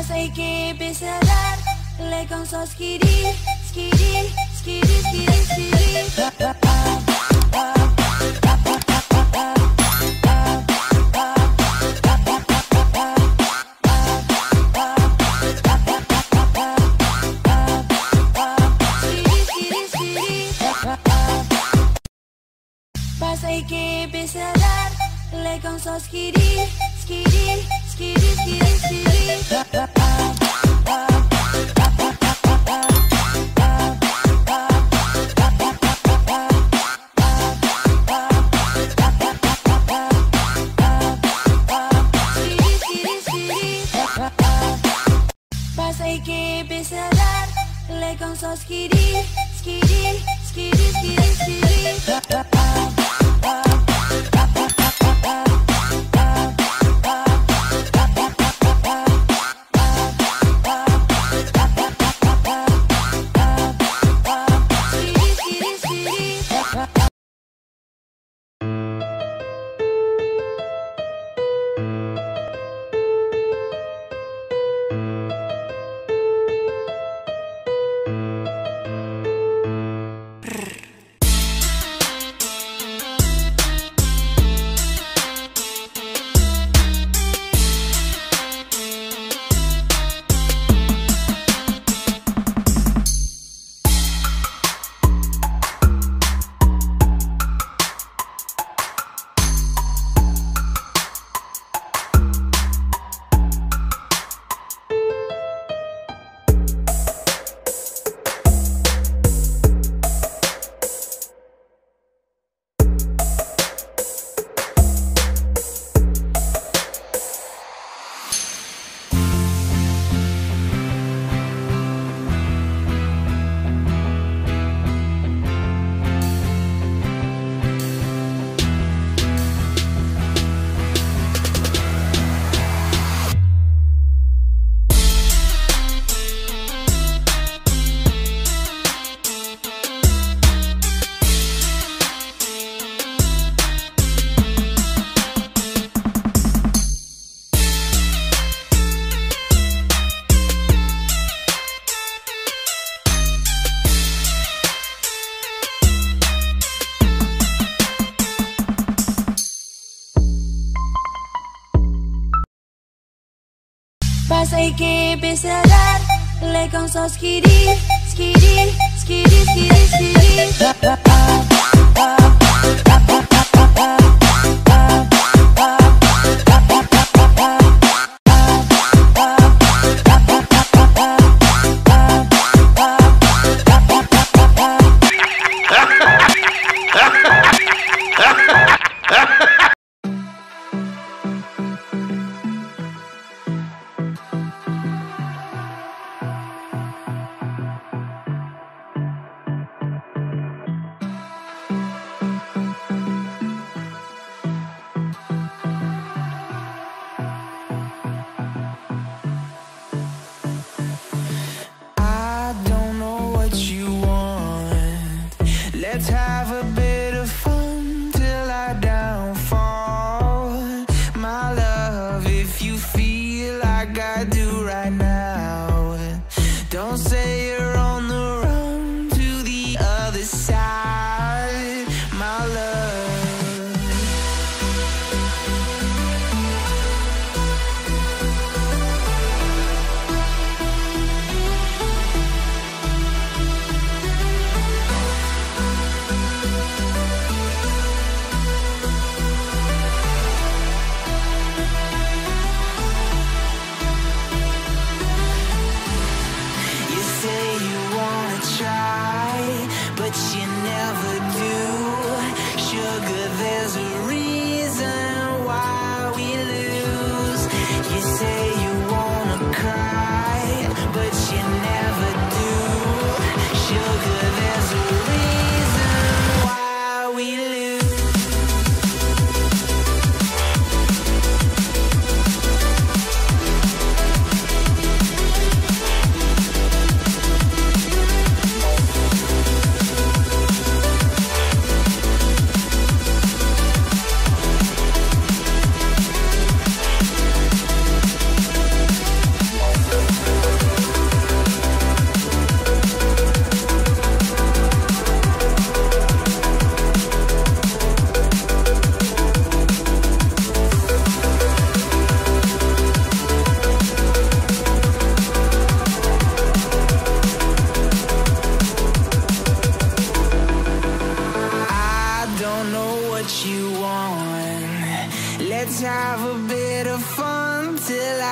Passa i que pesadar Le con so skiri Skiri, skiri, skiri, skiri Skiri, skiri, skiri Passa i que pesadar Le con so skiri Skiri, skiri, Passa i que pesadar Le con so Skiri, skiri, skiri, skiri Skiri, Que pesadar Le con so skiri Skiri, skiri, skiri, skiri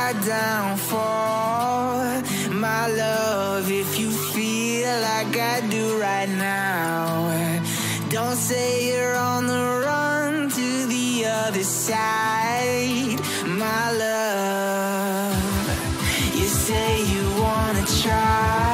I downfall. My love, if you feel like I do right now, don't say you're on the run to the other side. My love, you say you wanna try,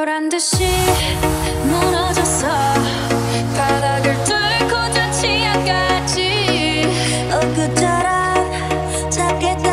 거란 듯이 무너졌어. 바닥을 뚫고 자취한까지 엊그처럼 잡겠다